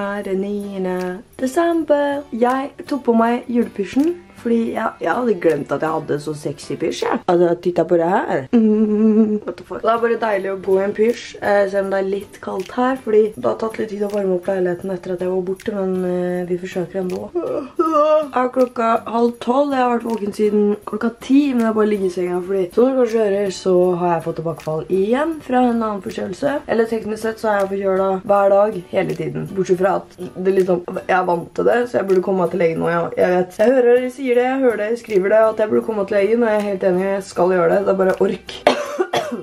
er 9. desember. Jeg tok på meg julepysjen. Fordi jeg, jeg hadde glemt at jeg hadde så sexy pysj. Ja. Altså, titta på det her. Mm, what the fuck? Det er bare deilig å gå i en pysj, eh, selv om det er litt kaldt her. Fordi det har tatt litt tid å varme opp leiligheten etter at jeg var borte, men eh, vi forsøker ennå. Er klokka halv tolv. Jeg har vært våken siden klokka ti, men jeg har bare ligget i senga fordi som du kanskje hører, så har jeg fått tilbakefall igjen fra en annen forkjølelse. Eller teknisk sett så er jeg forkjøla hver dag hele tiden. Bortsett fra at det liksom, jeg er vant til det, så jeg burde komme meg til legen nå. Jeg, jeg vet. Jeg hører dere sier det, jeg hører det, jeg skriver det, at jeg burde komme til legen, og jeg er helt enig, jeg skal gjøre det. Det er bare ork.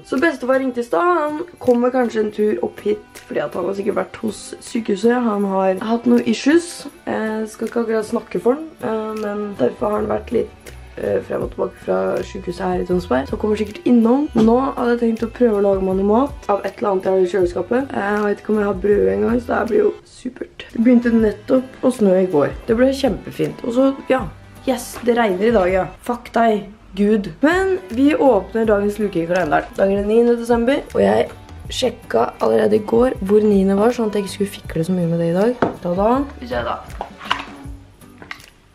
Så bestefar ringte i stad. Han kommer kanskje en tur opp hit, fordi han har sikkert vært hos sykehuset. Han har hatt noen issues. Jeg skal ikke akkurat snakke for han, eh, men derfor har han vært litt eh, frem og tilbake fra sykehuset her i Tønsberg. Så han kommer sikkert innom. Nå hadde jeg tenkt å prøve å lage meg noe mat av et eller annet jeg har i kjøleskapet. Jeg vet ikke om jeg har brød engang, så det blir jo supert. Det begynte nettopp å snø i går. Det ble kjempefint. Og så, ja, yes, det regner i dag, ja. Fuck deg. Gud. Men vi åpner dagens luke i kalenderen. Dagen er 9. desember, og jeg sjekka allerede i går hvor 9. var, sånn at jeg ikke skulle fikle så mye med det i dag. Da da. Vi ser da.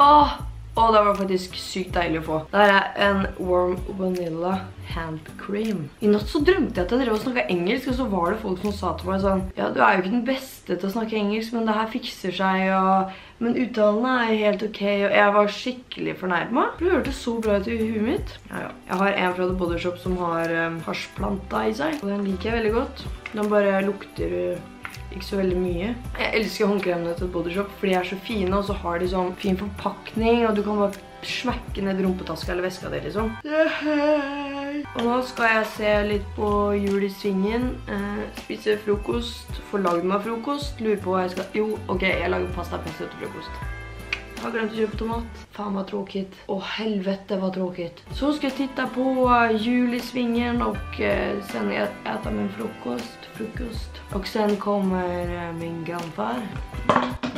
Åh, åh, det var faktisk sykt deilig å få. Dette er en warm vanilla hand cream. I natt så drømte jeg at jeg drev å snakke engelsk, og så var det folk som sa til meg sånn, ja, du er jo ikke den beste til å snakke engelsk, men det her fikser seg, og... Men uttalene er helt ok, og jeg var skikkelig fornærmet. Det hørtes så bra ut i huet mitt. Ja, ja. Jeg har en fra The Body Shop som har um, hasjplanta i seg, og den liker jeg veldig godt. Den bare lukter uh, ikke så veldig mye. Jeg elsker håndkremene til Body Shop, fordi de er så fine, og så har de sånn fin forpakning, og du kan bare smekke ned rumpetaska eller veska det, liksom. Og nå skal jeg se litt på jul i svingen, eh, spise frokost, få lagd meg frokost, lurer på hva jeg skal... Jo, ok, jeg lager pasta pesto til frokost. Jeg har glemt å kjøpe tomat. Faen, hva tråkigt. Åh, helvete hva tråkigt. Så skal jeg titta på uh, jul i svingen og uh, sen äta min frokost. Frukost. Og sen kommer min grannfar.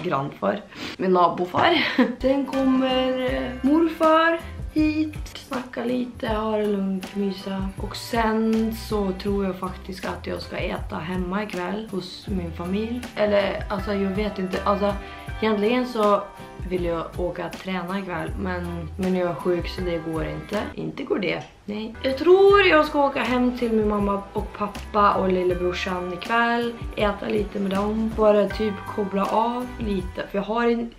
Grannfar. Min nabofar. sen kommer morfar hit, snacka lite, ha det lugnt, mysa. Och sen så tror jag faktiskt att jag ska äta hemma ikväll hos min familj. Eller alltså jag vet inte, alltså egentligen så vill jag åka och träna ikväll men, men jag är sjuk så det går inte. Inte går det. Nej. Jag tror jag ska åka hem till min mamma och pappa och lillebrorsan ikväll. Äta lite med dem. Bara typ koppla av lite. För jag har en...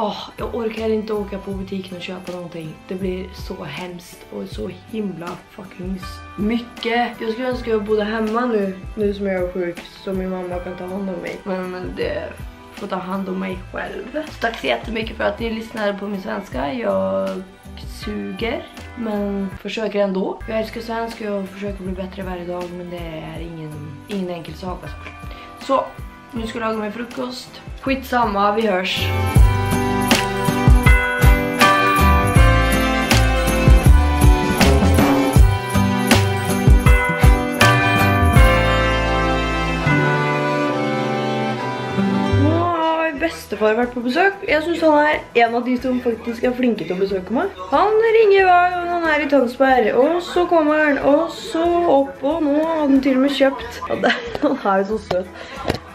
Åh, jag orkar inte åka på butiken och köpa någonting. Det blir så hemskt och så himla fucking mycket. Jag skulle att jag bodde hemma nu, nu som jag är sjuk, så min mamma kan ta hand om mig. Men, men det får ta hand om mig själv. Så tack så jättemycket för att ni lyssnade på min svenska. Jag suger, men försöker ändå. Jag älskar svenska och försöker bli bättre varje dag, men det är ingen, ingen enkel sak alltså. Så, nu ska jag laga mig frukost. Skitsamma, vi hörs. Bestefar vært på besøk. Jeg synes han er en av de som faktisk er flinke til å besøke meg. Han ringer hver gang han er i Tønsberg, og så kommer han, og så opp, og nå har han til og med kjøpt. Han er jo så søt.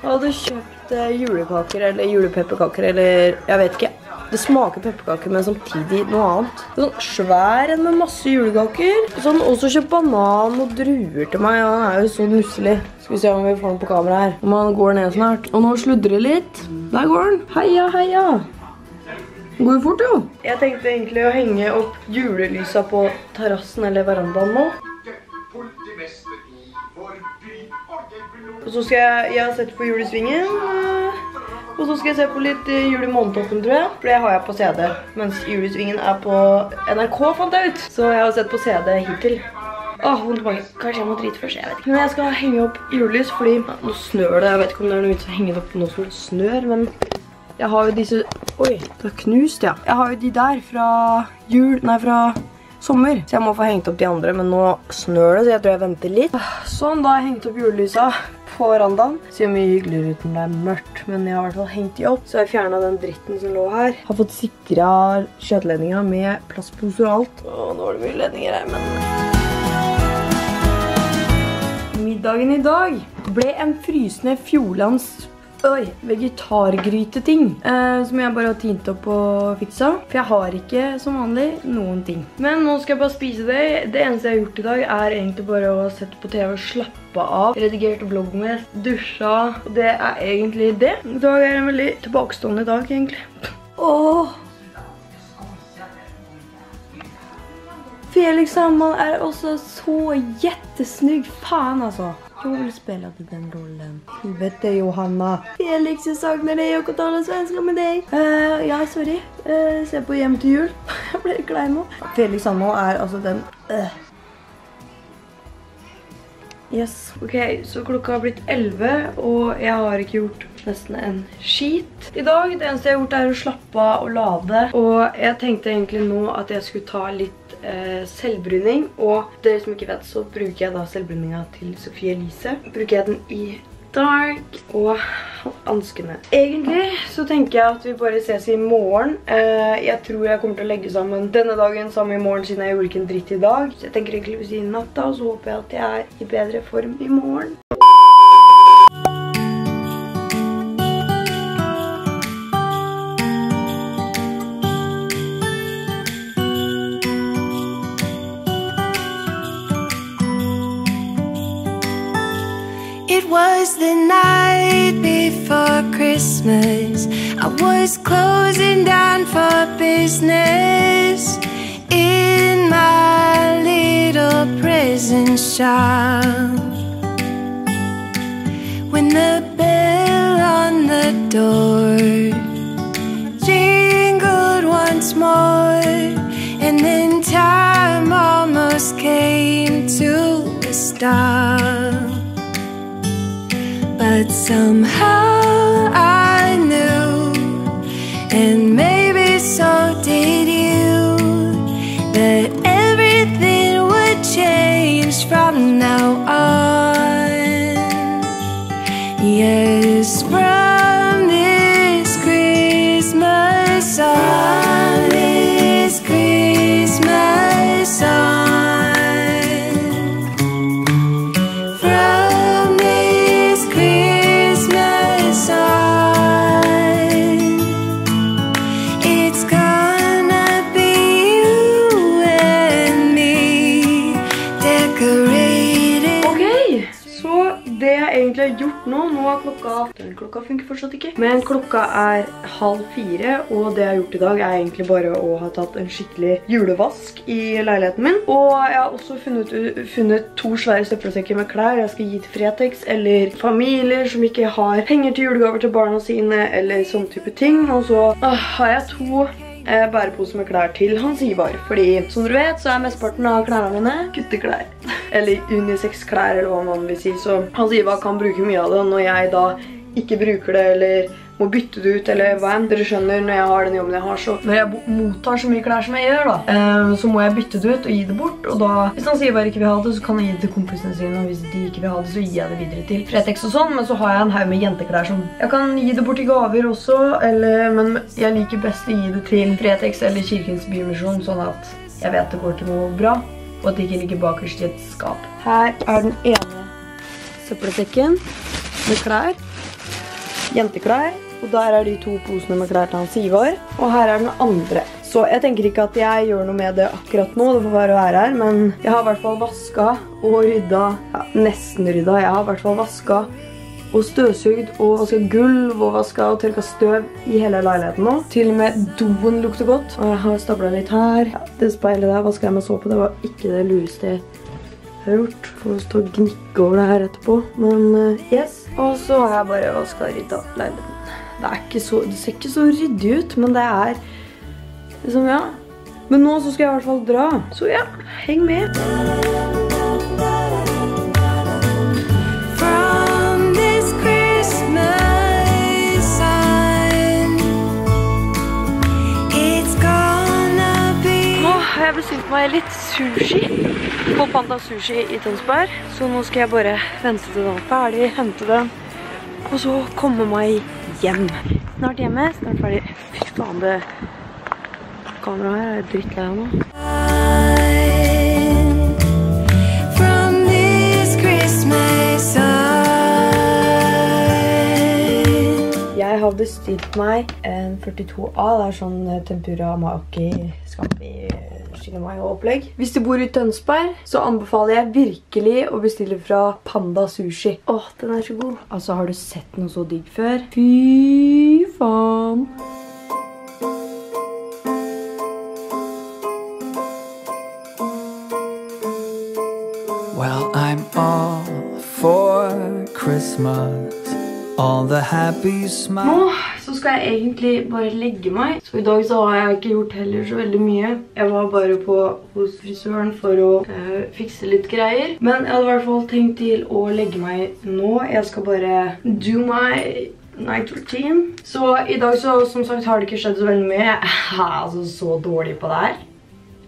Han hadde kjøpt eh, julekaker, eller julepepperkaker, eller jeg vet ikke. Det smaker pepperkaker, men samtidig noe annet. Sånn svær en med masse julekaker. Sånn, også kjøpt banan og druer til meg. Han er jo så nusselig. Skal vi se om vi får den på kamera her. Om han går ned snart. Og nå sludrer det litt. Der går han. Heia, heia. Den går jo fort, jo. Jeg tenkte egentlig å henge opp julelysa på terrassen eller verandaen nå. Og så skal jeg, jeg har sett på julesvingen. Og så skal jeg se på litt eh, jul i tror jeg. For det har jeg på CD. Mens julesvingen er på NRK, fant jeg ut. Så jeg har sett på CD hittil. Åh, vondt i magen. Kanskje jeg må drite først, jeg vet ikke. Men jeg skal henge opp julelys, fordi nå snør det. Jeg vet ikke om det er noe vits å henge det opp nå som det snør, men jeg har jo disse... Oi, det er knust, ja. Jeg har jo de der fra jul... Nei, fra sommer. Så jeg må få hengt opp de andre, men nå snør det, så jeg tror jeg venter litt. Sånn, da har jeg hengt opp julelysa på verandaen. Ser mye hyggeligere ut når det er mørkt, men jeg har i hvert fall hengt de opp. Så jeg fjernet den dritten som lå her. Har fått sikret kjøttledninga med plastposer og alt. Åh, nå var det mye ledninger her, men... Middagen i dag ble en frysende Fjordlands Oi, vegetargryteting eh, som jeg bare har tint opp på fiksa For jeg har ikke som vanlig noen ting. Men nå skal jeg bare spise det. Det eneste jeg har gjort i dag er egentlig bare å sette på TV og slappe av. Redigert vloggen dusja. Og det er egentlig det. I dag er en veldig tilbakestående dag egentlig. Åh! Felix Sandman er også så jettesnygg Fan altså. Jag spelade den rollen. Helvete Johanna. Felix, jag saknar dig och kan tala svenska med dig. Uh, ja, sorry. Uh, se på Hjem til jul. jeg ble klein nå. Felix Sandman er altså den... Uh. Yes. Ok, så klokka har blitt 11, og jeg har ikke gjort nesten en skit. I dag, det eneste jeg har gjort er å slappe av og lade. Og jeg tenkte egentlig nå at jeg skulle ta litt eh. Og dere som ikke vet, så bruker jeg da selvbryninga til Sofie Elise. Bruker jeg den i dark og anskene. Egentlig så tenker jeg at vi bare ses i morgen. Eh, jeg tror jeg kommer til å legge sammen denne dagen sammen i morgen, siden jeg gjorde ikke en dritt i dag. Så jeg tenker egentlig å si natta, og så håper jeg at jeg er i bedre form i morgen. Was the night before Christmas. I was closing down for business in my little present shop. When the bell on the door jingled once more, and then time almost came to a stop. Somehow I knew, and maybe so did you, that everything would change from now on. Yes, from this Christmas on, klokka, den klokka funker fortsatt ikke, men klokka er halv fire, og det jeg har gjort i dag er egentlig bare å ha tatt en skikkelig julevask i leiligheten min. Og jeg har også funnet, funnet to svære søppelsekker med klær jeg skal gi til Fretex, eller familier som ikke har penger til julegaver til barna sine, eller sånn type ting. Og så øh, har jeg to eh, bærepose med klær til Hans Ivar. Fordi, som dere vet, så er mesteparten av klærne mine kutteklær. Eller unisex-klær, eller hva man vil si. Så Hans Ivar kan bruke mye av det når jeg da ikke bruker det, eller må bytte det ut, eller hva enn. Dere skjønner, når jeg har den jobben jeg har, så når jeg mottar så mye klær som jeg gjør, da, eh, så må jeg bytte det ut og gi det bort. Og da, hvis han sier bare ikke vil ha det, så kan jeg gi det til kompisene sine, og hvis de ikke vil ha det, så gir jeg det videre til Fretex og sånn. Men så har jeg en haug med jenteklær som jeg kan gi det bort i gaver også, eller, men jeg liker best å gi det til Fretex eller Kirkens Bymisjon, sånn at jeg vet det går til noe bra, og at det ikke ligger bakerst i et skap. Her er den ene søppelsekken med klær jenteklær. Og der er de to posene med klær til han Sivar. Og her er den andre. Så jeg tenker ikke at jeg gjør noe med det akkurat nå. Det får bare være her. Men jeg har i hvert fall vaska og rydda. Ja, nesten rydda. Jeg har i hvert fall vaska og støvsugd og vaska gulv og vaska og tørka støv i hele leiligheten nå. Til og med doen lukter godt. Og jeg har stabla litt her. Ja, det speilet der vaska jeg med såpe. Det var ikke det lureste jeg har gjort. Får stå og gnikke over det her etterpå. Men eh, yes. Og så har jeg bare vaska og rydda leiligheten. Det, er så, det ser ikke så ryddig ut, men det er liksom, ja. Men nå så skal jeg i hvert fall dra. Så ja, heng med. Jeg litt sushi på Panda Sushi i Tønsberg. Så nå skal jeg bare vente til den er ferdig, hente den, og så komme meg hjem. Snart hjemme, snart ferdig. Fy faen, det kameraet her er drittlei av nå. Jeg har bestilt meg en 42A. Det er sånn tempura maki scampi og opplegg. Hvis du bor i Tønsberg, så anbefaler jeg virkelig å bestille fra Panda Sushi. Åh, den er så god. Altså, har du sett noe så digg før? Fy faen. Well, I'm all for Christmas. All the happy smiles. Nå skal jeg egentlig bare legge meg. Så i dag så har jeg ikke gjort heller så veldig mye. Jeg var bare på hos frisøren for å eh, fikse litt greier. Men jeg hadde i hvert fall tenkt til å legge meg nå. Jeg skal bare do my night routine. Så i dag så, som sagt, har det ikke skjedd så veldig mye. Jeg er altså så dårlig på det her.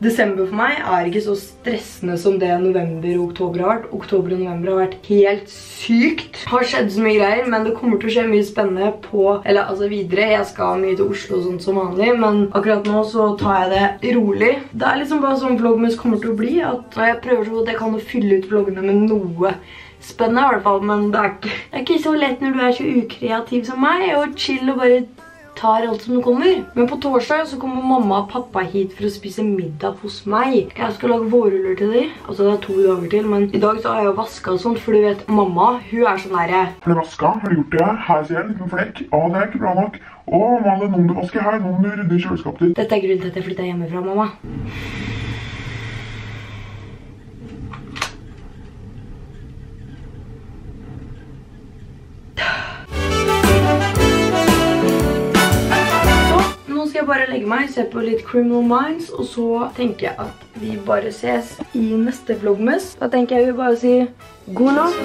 Desember for meg er ikke så stressende som det november og oktober har vært. Oktober og november har vært helt sykt. Har skjedd så mye greier, men det kommer til å skje mye spennende på, eller altså videre. Jeg skal mye til Oslo og sånt som vanlig, men akkurat nå så tar jeg det rolig. Det er liksom bare sånn vlogmas kommer til å bli, at jeg prøver så godt jeg kan å fylle ut vloggene med noe spennende i hvert fall, men det det er ikke så lett når du er så ukreativ som meg, og chill og bare tar alt som kommer. Men på torsdag så kommer mamma og pappa hit for å spise middag hos meg. Jeg skal lage vårruller til dem. Altså det er to dager til, men i dag så har jeg jo vasket og sånt, for du vet, mamma, hun er sånn der... Har du vaska? Har du gjort det? Her ser jeg en liten flekk. Å, det er ikke bra nok. Å, Malin, nå må du vaske her. Nå må du rydde kjøleskapet ditt. Dette er grunnen til at jeg flyttet hjemmefra, mamma. Jeg bare legge meg, se på litt Criminal Minds, og så tenker jeg at vi bare ses i neste vlogmas. Da tenker jeg vi bare sier god natt.